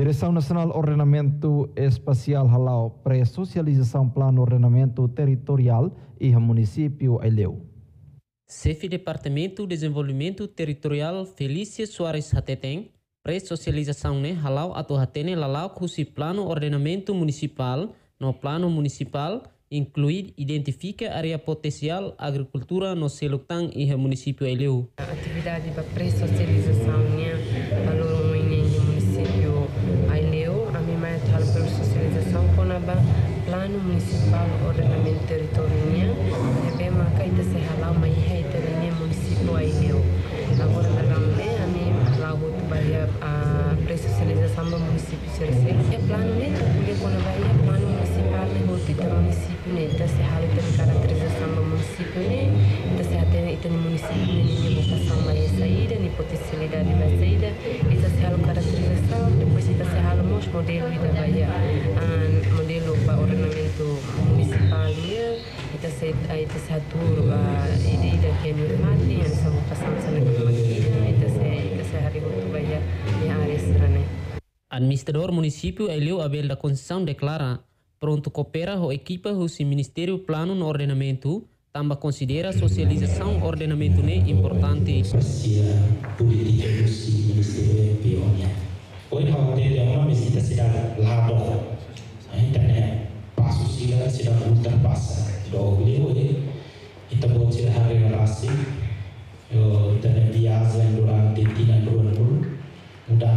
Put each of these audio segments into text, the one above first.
Direção Nacional Ordenamento Espacial Halau pré-socialização Plano Ordenamento Territorial e município Eleu. Chefe Departamento de Desenvolvimento Territorial Felícia Soares Hateteng, pré-socialização ne halau atau hatene lalau kusi plano ordenamento municipal no plano municipal incluir identifica área potencial agricultura no Selutang e município Eleu. Atividade para pré-socialização plano municipal ordenamento territorial é maka ita se halau mai hai terene município aí meu agora da gambe a mim lá o bahia a pré-socialização do município serse é plano né porque quando vai é plano municipal né o tita município né ita se halau ita caracterização do município né ita se até ita no município ita se halau mos modelo ita para ordenamento municipal kita se ita satu ide ide que ni mati yang sama pasang sana ita ita hari waktu baya ya área serane Administrador município Elio Abel da Conceição declara pronto coopera com a equipa do Ministério Plano no Ordenamento também considera a socialização ordenamento né importante. política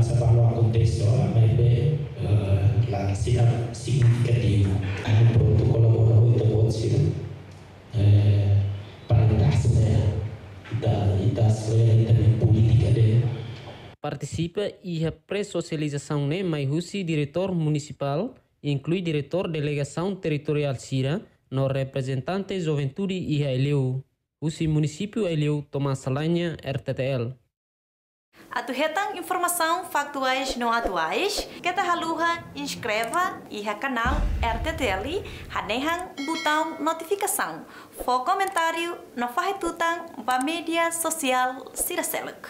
mudah separuh konteks orang maybe la sila significativa ada protokol orang itu buat sila para kita sebenarnya kita kita sebenarnya internet politika deh participa e a pré-socialização né Maihusi, diretor municipal inclui diretor delegação territorial Sira, no representante Juventude e Eleu, o município Eleu Tomás Salanha, RTTL. Atuhetang informação factuais não atuais, que ta haluha inscreva e ha canal RTTL, hanehang botão notificação. For comentário, no farretutang ba mídia social Siraseluk.